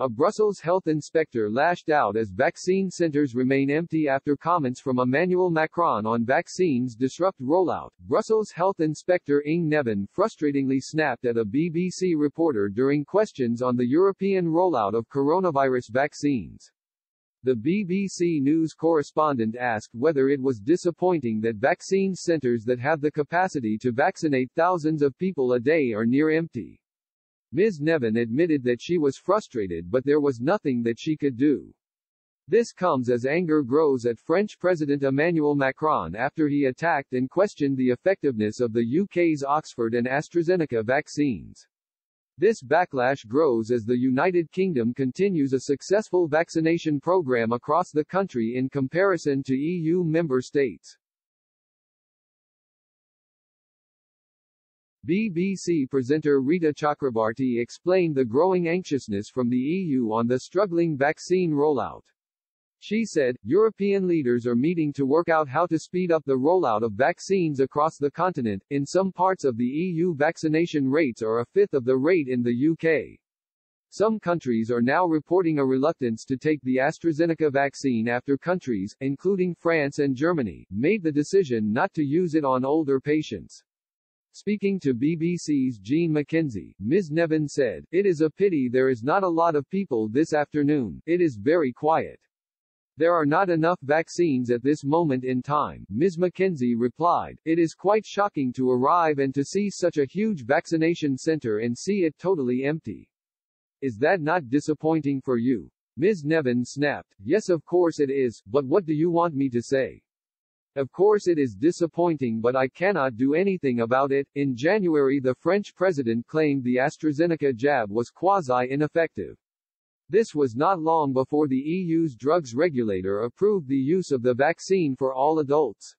A Brussels health inspector lashed out as vaccine centers remain empty after comments from Emmanuel Macron on vaccines disrupt rollout. Brussels health inspector Inge Neven frustratingly snapped at a BBC reporter during questions on the European rollout of coronavirus vaccines. The BBC News correspondent asked whether it was disappointing that vaccine centers that have the capacity to vaccinate thousands of people a day are near empty. Ms. Neven admitted that she was frustrated but there was nothing that she could do. This comes as anger grows at French President Emmanuel Macron after he attacked and questioned the effectiveness of the UK's Oxford and AstraZeneca vaccines. This backlash grows as the United Kingdom continues a successful vaccination program across the country in comparison to EU member states. BBC presenter Rita Chakrabarti explained the growing anxiousness from the EU on the struggling vaccine rollout. She said, European leaders are meeting to work out how to speed up the rollout of vaccines across the continent. In some parts of the EU vaccination rates are a fifth of the rate in the UK. Some countries are now reporting a reluctance to take the AstraZeneca vaccine after countries, including France and Germany, made the decision not to use it on older patients. Speaking to BBC's Jean Mackenzie, Ms. Neven said, It is a pity there is not a lot of people this afternoon, it is very quiet. There are not enough vaccines at this moment in time, Ms. Mackenzie replied. It is quite shocking to arrive and to see such a huge vaccination center and see it totally empty. Is that not disappointing for you? Ms. Neven snapped, Yes of course it is, but what do you want me to say? Of course it is disappointing but I cannot do anything about it. In January the French president claimed the AstraZeneca jab was quasi-ineffective. This was not long before the EU's drugs regulator approved the use of the vaccine for all adults.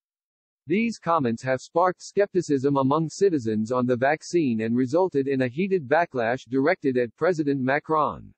These comments have sparked skepticism among citizens on the vaccine and resulted in a heated backlash directed at President Macron.